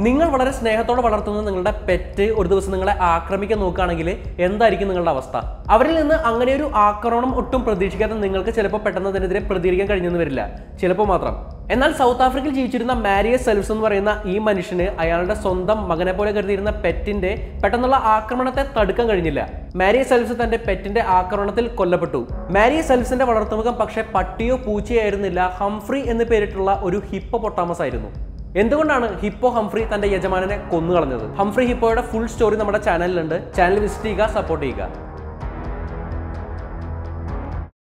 നിങ്ങൾ വളരെ സ്നേഹത്തോടെ വളർത്തുന്ന നിങ്ങളുടെ പെറ്റ് ഒരു ദിവസം നിങ്ങളെ ആക്രമിക്കാൻ നോക്കുകയാണെങ്കിൽ എന്തായിരിക്കും നിങ്ങളുടെ അവസ്ഥ? അവരിൽ നിന്ന് അങ്ങനെ ഒരു ആക്രമണം ഒട്ടും പ്രതീക്ഷിക്കാതെ നിങ്ങൾക്ക് ചിലപ്പോൾ പെട്ടെന്ന് അതിനെതിരെ പ്രതികരിക്കാൻ കഴിഞ്ഞെന്ന് വരില്ല. ചിലപ്പോൾ മാത്രം. എന്നാൽ സൗത്ത് ആഫ്രിക്കയിൽ ജീവിച്ചിരുന്ന മാരിയ സെൽസ് എന്ന് പറയുന്ന ഈ മനുഷ്യന് അയാളുടെ സ്വന്തം മകനെ പോലെ കരുതിയിരുന്ന പെറ്റിന്റെ പെട്ടെന്നുള്ള ആക്രമണത്തെ തടുക്കാൻ കഴിഞ്ഞില്ല. മാരിയ സെൽസ് തന്റെ പെറ്റിന്റെ ആക്രമണത്തിൽ കൊല്ലപ്പെട്ടു. മാരിയ സെൽസിന്റെ വളർത്തുമുഖം പക്ഷേ പട്ടിയോ പൂച്ചയോ ആയിരുന്നില്ല. ഹംഫ്രി എന്ന് പേരിട്ടുള്ള ഒരു ഹിപ്പ പൊട്ടാമസ് ആയിരുന്നു. എന്തുകൊണ്ടാണ് ഹിപ്പോ ഹംഫ്രി തന്റെ യജമാനെ കൊന്നുകളഞ്ഞത്? ഹംഫ്രി ഹിപ്പോയുടെ ഫുൾ സ്റ്റോറി നമ്മുടെ ചാനലിലുണ്ട് ചാനൽ വിസിറ്റ് ചെയ്യുക സപ്പോർട്ട് ചെയ്യുക.